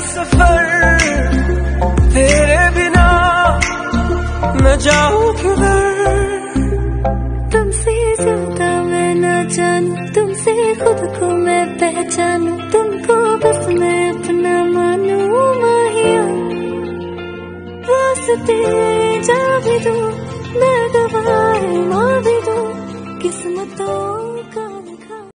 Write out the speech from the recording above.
सफ़र, तेरे बिना न जाऊँ किधर? तुमसे ज़िंदा मैं न जानू, तुमसे खुद को मैं पहचानू, तुमको बस मैं अपना मानू, माहिया। रास्ते जा भी दूँ, मैं गवाए माँ भी दूँ, किस्मतों